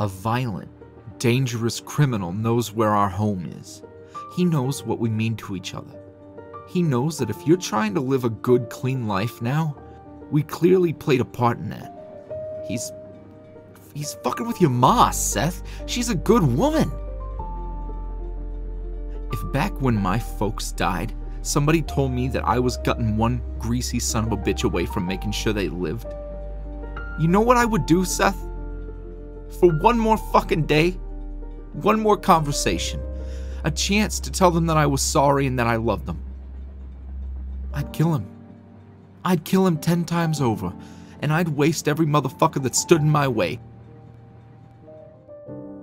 A violent, dangerous criminal knows where our home is. He knows what we mean to each other. He knows that if you're trying to live a good, clean life now, we clearly played a part in that. He's. He's fucking with your ma, Seth. She's a good woman. If back when my folks died, somebody told me that I was gutting one greasy son of a bitch away from making sure they lived, you know what I would do, Seth? For one more fucking day, one more conversation, a chance to tell them that I was sorry and that I loved them. I'd kill him. I'd kill him ten times over, and I'd waste every motherfucker that stood in my way.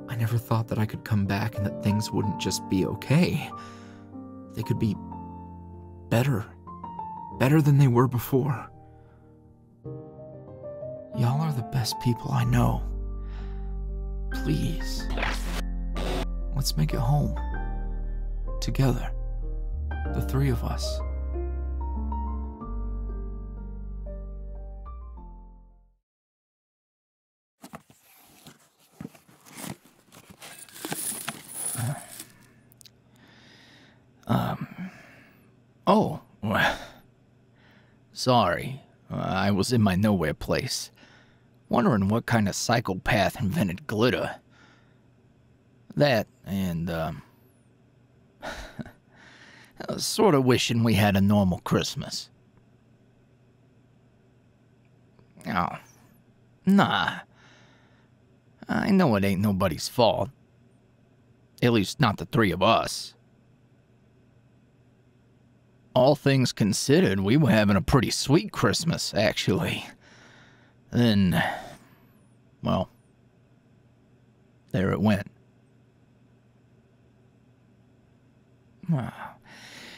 I never thought that I could come back and that things wouldn't just be okay. They could be better. Better than they were before. Y'all are the best people I know. Please. Let's make it home. Together. The three of us. Um. Oh. Sorry. Uh, I was in my nowhere place. Wondering what kind of psychopath invented glitter. That, and, um. sort of wishing we had a normal Christmas. Oh. Nah. I know it ain't nobody's fault. At least not the three of us. All things considered, we were having a pretty sweet Christmas, actually. Then, well, there it went.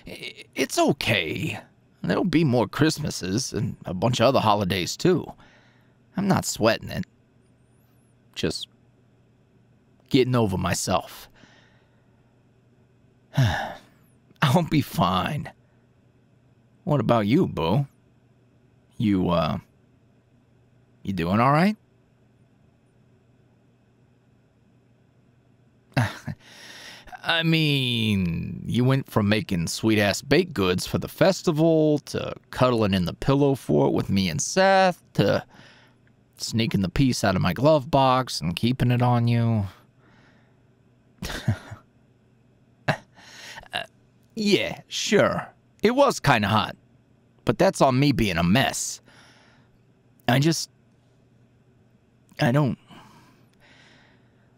It's okay. There'll be more Christmases and a bunch of other holidays too. I'm not sweating it. Just getting over myself. I'll be fine. What about you, Boo? You, uh, you doing all right? I mean, you went from making sweet ass baked goods for the festival to cuddling in the pillow fort with me and Seth to sneaking the piece out of my glove box and keeping it on you. uh, yeah, sure. It was kind of hot. But that's on me being a mess. I just. I don't.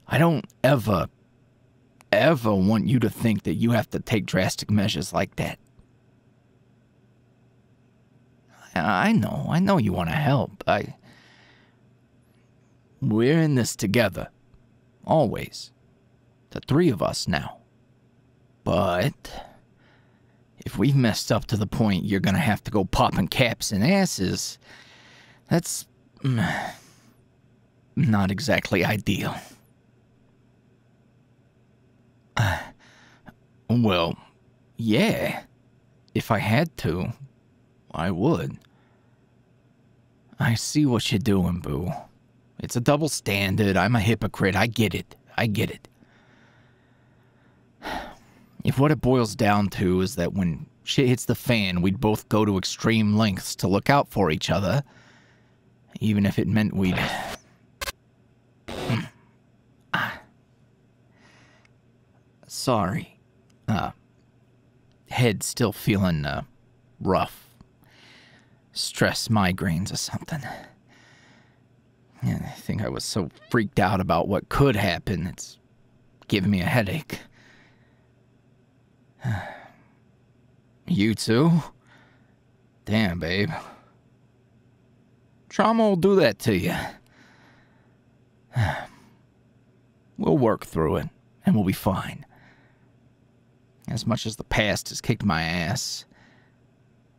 I don't ever, ever want you to think that you have to take drastic measures like that. I know, I know you want to help. I. We're in this together. Always. The three of us now. But. If we've messed up to the point you're gonna have to go popping caps and asses, that's. Mm, Not exactly ideal. Uh, well, yeah. If I had to, I would. I see what you're doing, Boo. It's a double standard. I'm a hypocrite. I get it. I get it. If what it boils down to is that when shit hits the fan, we'd both go to extreme lengths to look out for each other, even if it meant we'd. Sorry. Uh, head still feeling, uh, rough. Stress migraines or something. I think I was so freaked out about what could happen, it's giving me a headache. You too? Damn, babe. Trauma will do that to you. We'll work through it, and we'll be fine. As much as the past has kicked my ass.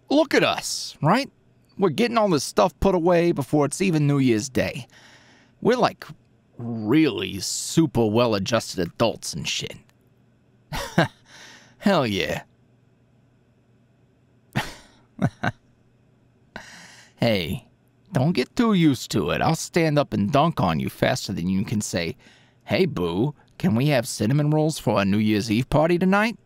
Look at us, right? We're getting all this stuff put away before it's even New Year's Day. We're like really super well adjusted adults and shit. Hell yeah. hey, Don't get too used to it. I'll stand up and dunk on you faster than you can say, Hey, Boo, can we have cinnamon rolls for a New Year's Eve party tonight?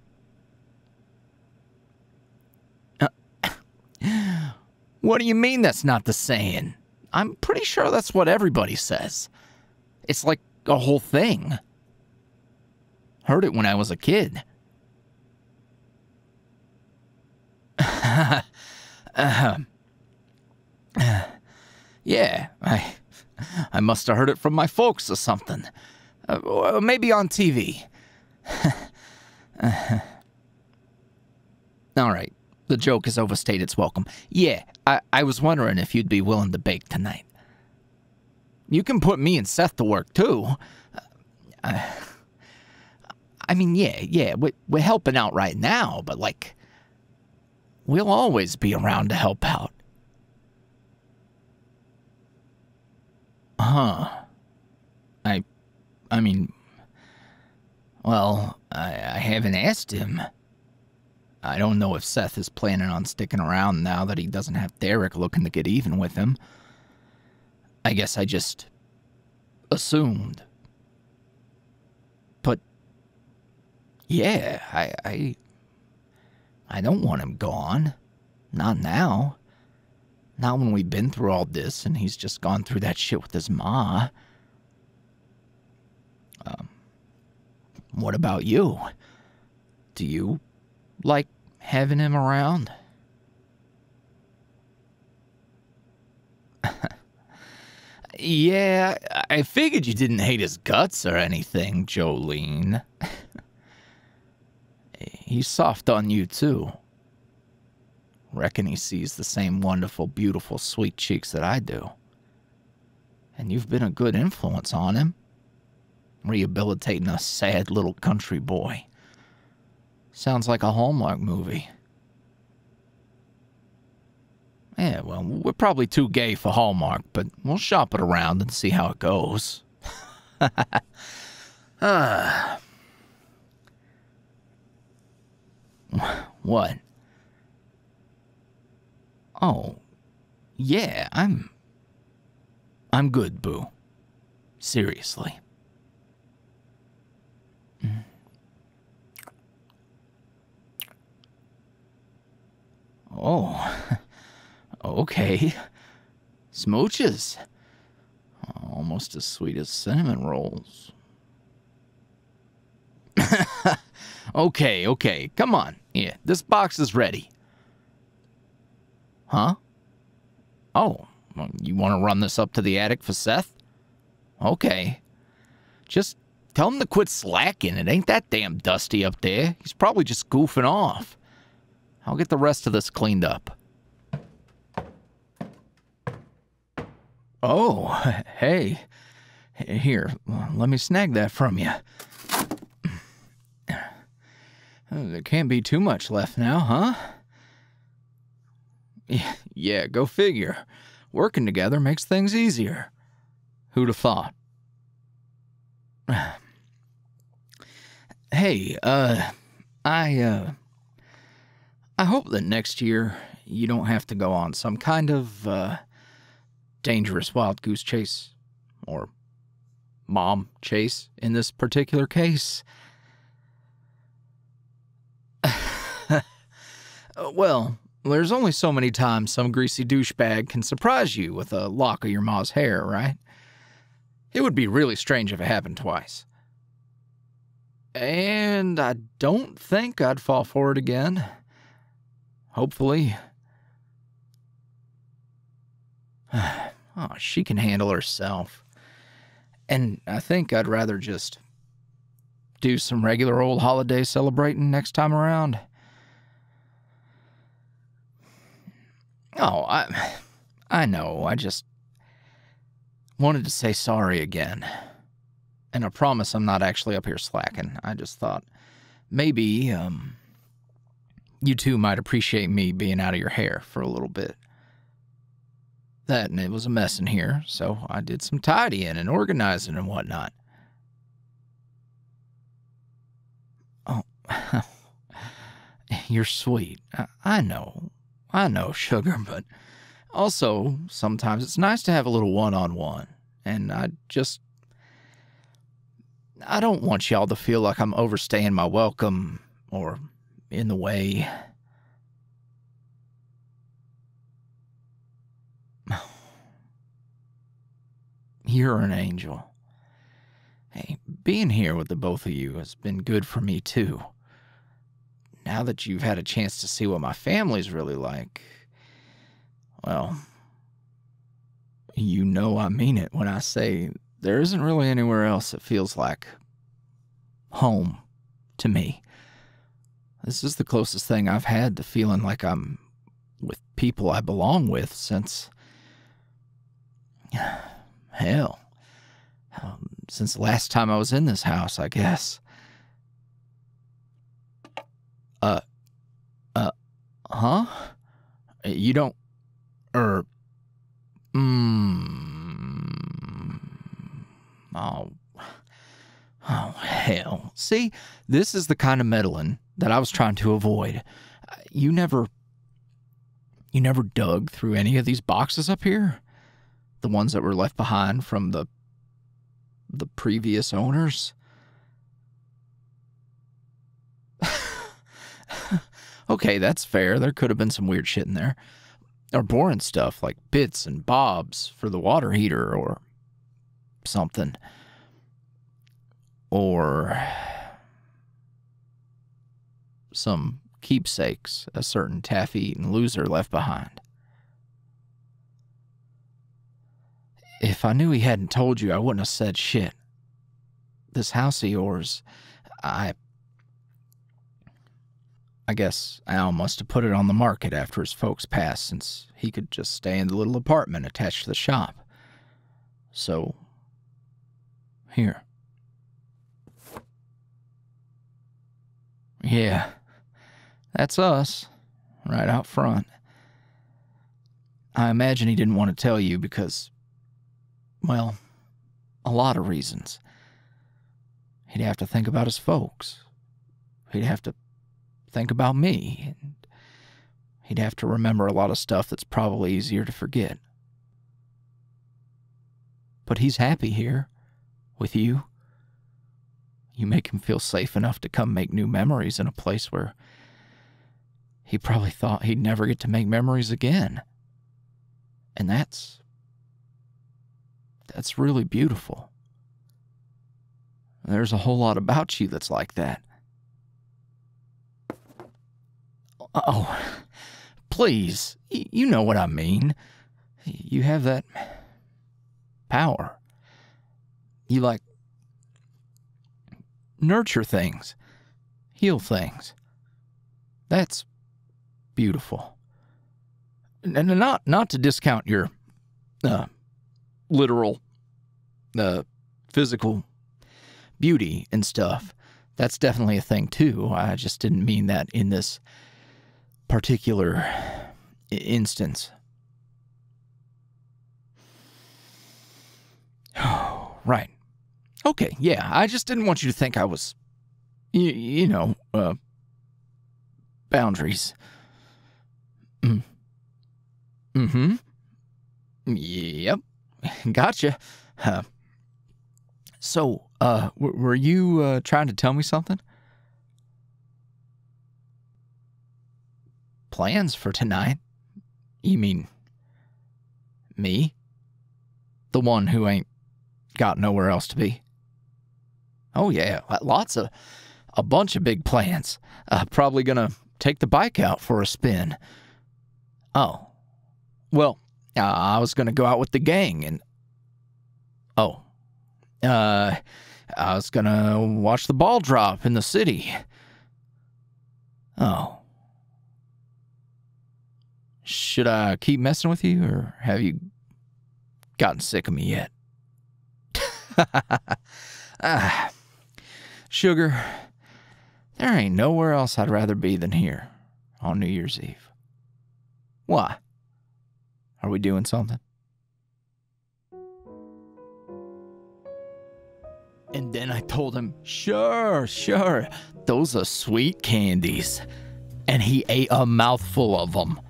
What do you mean that's not the saying? I'm pretty sure that's what everybody says. It's like a whole thing. Heard it when I was a kid. yeah, I, I must have heard it from my folks or something. Uh, or maybe on TV. all right, the joke has overstayed its welcome. Yeah, I, I was wondering if you'd be willing to bake tonight. You can put me and Seth to work too. Uh, I mean, yeah, yeah, we're, we're helping out right now, but like, we'll always be around to help out. Huh. I, I mean, well, I, I haven't asked him. I don't know if Seth is planning on sticking around now that he doesn't have Derek looking to get even with him. I guess I just assumed. But yeah, I I I don't want him gone. Not now. Not when we've been through all this and he's just gone through that shit with his ma. Um, what about you? Do you like having him around? yeah, I figured you didn't hate his guts or anything, Jolene. He's soft on you, too. Reckon he sees the same wonderful, beautiful, sweet cheeks that I do. And you've been a good influence on him, rehabilitating a sad little country boy. Sounds like a Hallmark movie. Yeah, well, we're probably too gay for Hallmark, but we'll shop it around and see how it goes. ah. What? Oh, yeah, I'm. I'm good, Boo. Seriously. Oh, okay. Smooches. Almost as sweet as cinnamon rolls. okay, okay, come on. Yeah, this box is ready. Huh? Oh, you want to run this up to the attic for Seth? Okay. Just tell him to quit slacking. It ain't that damn dusty up there. He's probably just goofing off. I'll get the rest of this cleaned up. Oh, hey. Here, let me snag that from you. There can't be too much left now, huh? Yeah, go figure. Working together makes things easier. Who'd have thought? hey, uh, I, uh, I hope that next year you don't have to go on some kind of, uh, dangerous wild goose chase. Or mom chase in this particular case. well, there's only so many times some greasy douchebag can surprise you with a lock of your ma's hair, right? It would be really strange if it happened twice. And I don't think I'd fall for it again. Hopefully. oh, she can handle herself. And I think I'd rather just do some regular old holiday celebrating next time around. Oh, I I know. I just wanted to say sorry again. And I promise I'm not actually up here slacking. I just thought maybe um you two might appreciate me being out of your hair for a little bit. That and it was a mess in here, so I did some tidying and organizing and whatnot. Oh, you're sweet. I, I know. I know, sugar, but Also, sometimes it's nice to have a little one on one. And I just. I don't want y'all to feel like I'm overstaying my welcome or in the way. You're an angel. Hey, being here with the both of you has been good for me too. Now that you've had a chance to see what my family's really like, well, you know I mean it when I say there isn't really anywhere else that feels like home to me. This is the closest thing I've had to feeling like I'm with people I belong with since. Hell. Um, since the last time I was in this house, I guess. Uh. Uh. Huh? You don't. Er. Mmm. Oh. Oh, hell. See, this is the kind of meddling that I was trying to avoid. You never. You never dug through any of these boxes up here? The ones that were left behind from the. the previous owners? okay, that's fair. There could have been some weird shit in there. Or boring stuff like bits and bobs for the water heater or something. Or some keepsakes a certain taffy eating loser left behind. If I knew he hadn't told you, I wouldn't have said shit. This house of yours, I. I guess Al must have put it on the market after his folks passed since he could just stay in the little apartment attached to the shop. So. Here. Yeah. That's us, right out front. I imagine he didn't want to tell you because, well, a lot of reasons. He'd have to think about his folks. He'd have to think about me. And he'd have to remember a lot of stuff that's probably easier to forget. But he's happy here, with you. You make him feel safe enough to come make new memories in a place where he probably thought he'd never get to make memories again. And that's. that's really beautiful. There's a whole lot about you that's like that. Oh, please, you know what I mean. You have that power. You like nurture things, heal things. That's beautiful. And not not to discount your uh, literal, uh, physical beauty and stuff. That's definitely a thing too. I just didn't mean that in this particular instance. right. Okay, yeah. I just didn't want you to think I was, you, you know, uh, boundaries. Mm. Mm-hmm. Yep. Gotcha. So, uh, were you uh, trying to tell me something? Plans for tonight? You mean me? The one who ain't got nowhere else to be? Oh, yeah. Lots of, a bunch of big plans. Uh, probably gonna take the bike out for a spin. Oh. Well, uh, I was gonna go out with the gang and. Oh. Uh, I was gonna watch the ball drop in the city. Oh. Should I keep messing with you, or have you gotten sick of me yet? ah, sugar, there ain't nowhere else I'd rather be than here on New Year's Eve. Why? Are we doing something? And then I told him, sure, sure, those are sweet candies. And he ate a mouthful of them.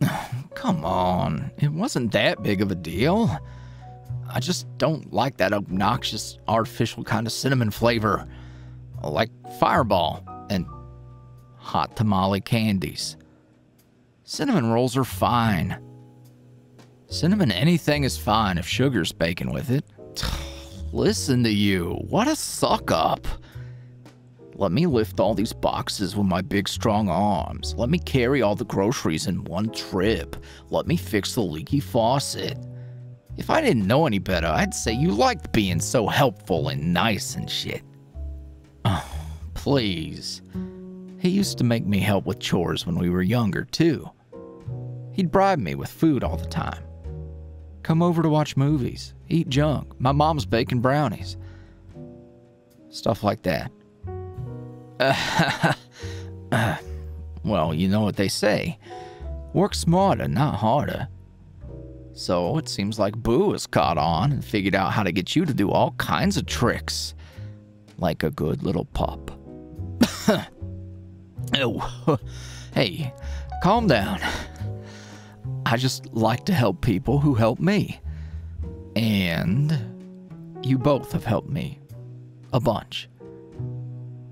Come on, it wasn't that big of a deal. I just don't like that obnoxious, artificial kind of cinnamon flavor, like Fireball and hot tamale candies. Cinnamon rolls are fine. Cinnamon anything is fine if sugar's baking with it. Listen to you. What a suck up. Let me lift all these boxes with my big strong arms. Let me carry all the groceries in one trip. Let me fix the leaky faucet. If I didn't know any better, I'd say you liked being so helpful and nice and shit. Oh, please. He used to make me help with chores when we were younger, too. He'd bribe me with food all the time. Come over to watch movies, eat junk, my mom's baking brownies. Stuff like that. well, you know what they say work smarter, not harder. So it seems like Boo has caught on and figured out how to get you to do all kinds of tricks. Like a good little pup. oh, hey, calm down. I just like to help people who help me. And you both have helped me a bunch.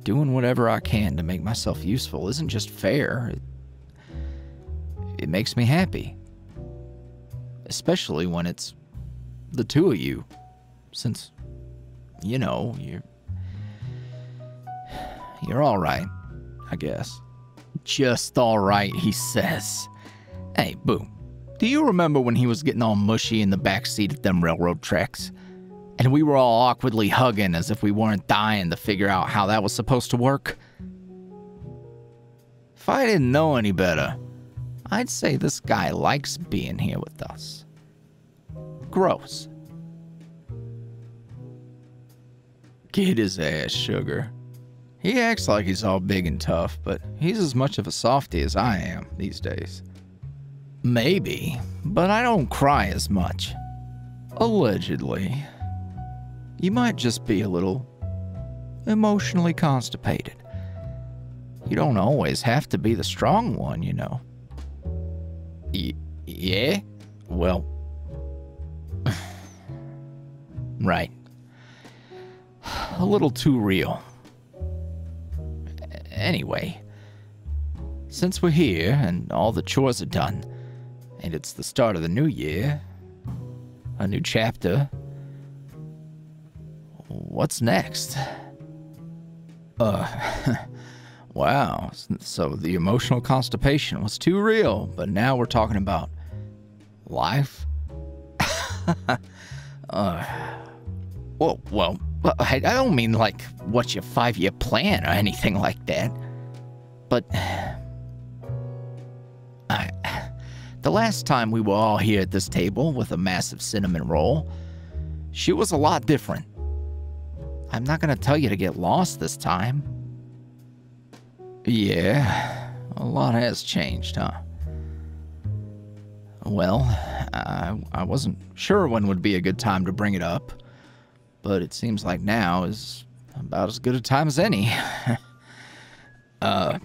Doing whatever I can to make myself useful isn't just fair, it, it makes me happy especially when it's the two of you, since, you know, you're. You're alright, I guess. Just alright, he says. Hey, Boo, do you remember when he was getting all mushy in the back seat of them railroad tracks? And we were all awkwardly hugging as if we weren't dying to figure out how that was supposed to work? If I didn't know any better, I'd say this guy likes being here with us. Gross. Get his ass, sugar. He acts like he's all big and tough, but he's as much of a softy as I am these days. Maybe, but I don't cry as much. Allegedly. You might just be a little emotionally constipated. You don't always have to be the strong one, you know. Y- yeah? Well, right. A little too real. Anyway, since we're here and all the chores are done, and it's the start of the new year, a new chapter, what's next? Uh, wow. So the emotional constipation was too real, but now we're talking about life? uh, well, well, I don't mean like what's your five year plan or anything like that. But the last time we were all here at this table with a massive cinnamon roll, she was a lot different. I'm not gonna tell you to get lost this time. Yeah, a lot has changed, huh? Well, I, I wasn't sure when would be a good time to bring it up, but it seems like now is about as good a time as any. uh,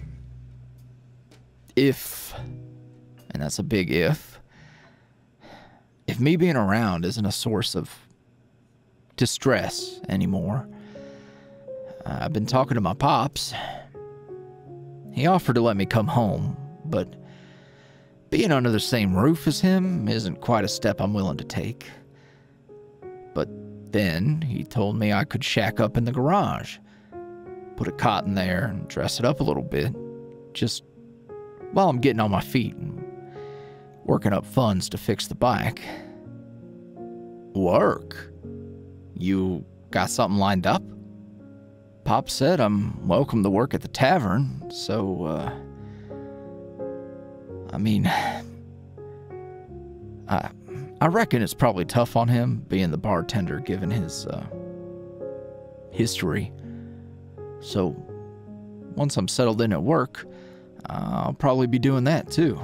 if, that's a big if, if me being around isn't a source of distress anymore, I've been talking to my pops. He offered to let me come home, but being under the same roof as him isn't quite a step I'm willing to take. But then he told me I could shack up in the garage, put a cot in there, and dress it up a little bit, just while I'm getting on my feet and working up funds to fix the bike. Work? You got something lined up? Pop said I'm welcome to work at the tavern, so, uh, I mean, I, I reckon it's probably tough on him being the bartender given his uh, history. So, once I'm settled in at work, I'll probably be doing that too.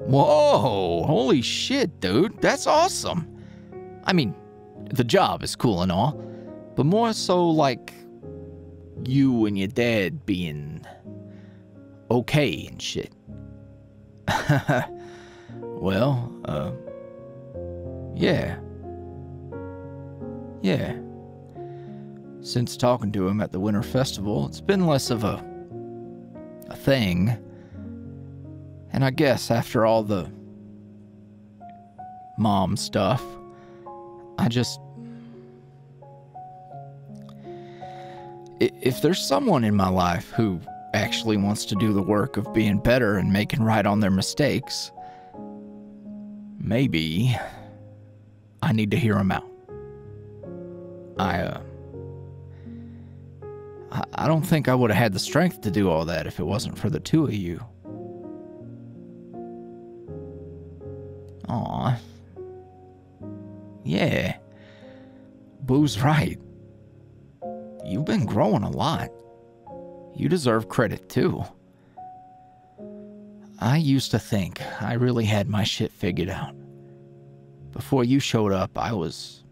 Whoa, holy shit, dude, that's awesome. I mean, the job is cool and all, but more so like you and your dad being okay and shit. Well, uh, yeah. Yeah. Since talking to him at the Winter Festival, it's been less of a a thing. And I guess after all the mom stuff, I just. If there's someone in my life who actually wants to do the work of being better and making right on their mistakes, maybe I need to hear them out. I, uh, I- don't think I would have had the strength to do all that if it wasn't for the two of you. Aw. Yeah. Boo's right. You've been growing a lot. You deserve credit too. I used to think I really had my shit figured out. Before you showed up, I was.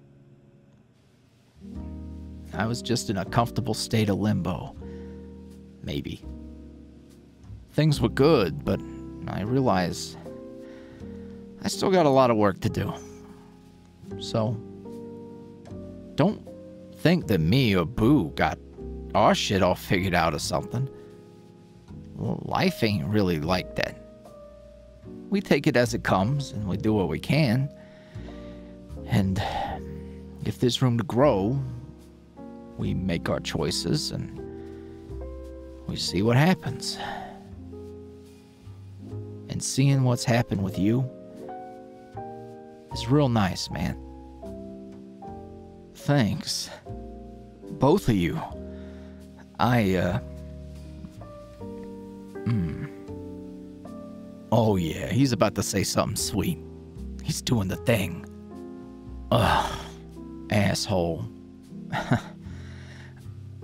I was just in a comfortable state of limbo. Maybe. Things were good, but I realize I still got a lot of work to do. So, don't think that me or Boo got our shit all figured out or something. Well, life ain't really like that. We take it as it comes and we do what we can. And if there's room to grow, we make our choices and we see what happens. And seeing what's happened with you is real nice, man. Thanks. Both of you. I, uh. Hmm. Oh, yeah, he's about to say something sweet. He's doing the thing. Ugh. Asshole.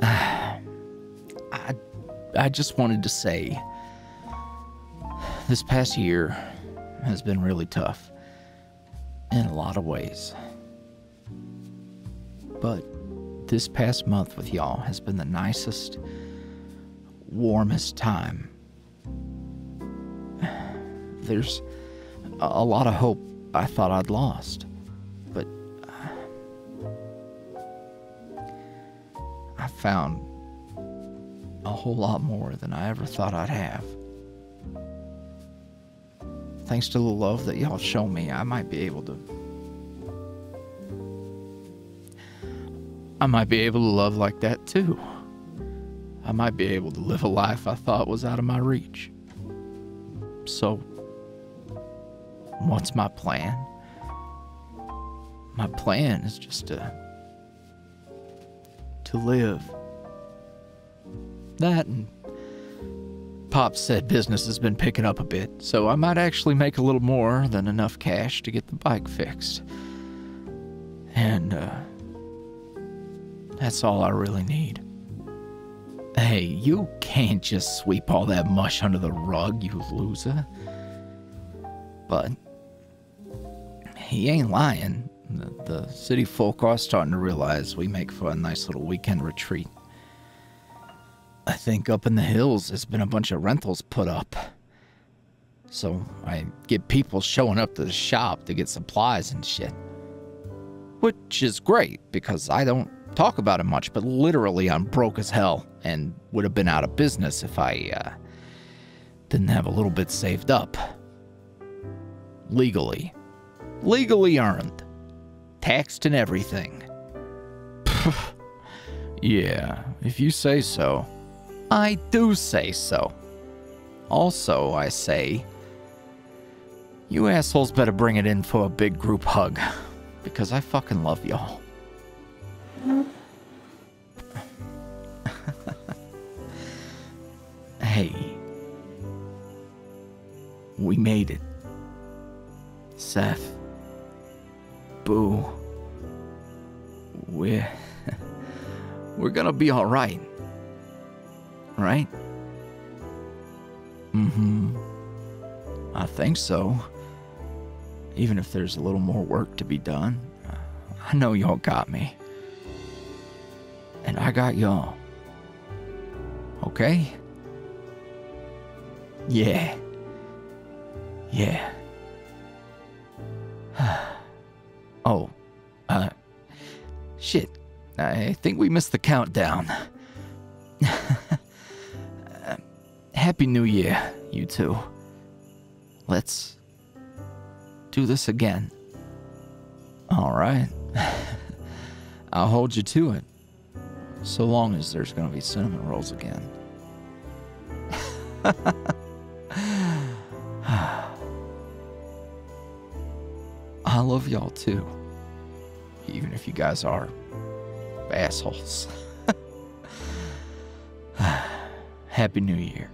I, I just wanted to say this past year has been really tough in a lot of ways. But this past month with y'all has been the nicest, warmest time. There's a, lot of hope I thought I'd lost, but uh, I found a whole lot more than I ever thought I'd have. Thanks to the love that y'all show me, I might be able to I might be able to love like that too. I might be able to live a life I thought was out of my reach. So, what's my plan? My plan is just to to live. That and Pop said business has been picking up a bit, so I might actually make a little more than enough cash to get the bike fixed. And uh that's all I really need. Hey, you can't just sweep all that mush under the rug, you loser. But he ain't lying. The, the city folk are starting to realize we make for a nice little weekend retreat. I think up in the hills there's been a bunch of rentals put up. So I get people showing up to the shop to get supplies and shit. Which is great because I don't talk about it much, but literally I'm broke as hell and would have been out of business if I uh, didn't have a little bit saved up. Legally. Legally earned. Taxed and everything. yeah, if you say so. I do say so. Also, I say, you assholes better bring it in for a big group hug, because I fucking love y'all. hey, we made it. Seth, Boo, we're we're gonna be all right, right? Mm-hmm. I think so. Even if there's a little more work to be done, I know y'all got me. And I got y'all. Okay? Yeah. Yeah. oh, uh, shit. I think we missed the countdown. Happy New Year, you two. Let's do this again. All right. I'll hold you to it. So long as there's going to be cinnamon rolls again. I love y'all too. Even if you guys are assholes. Happy New Year.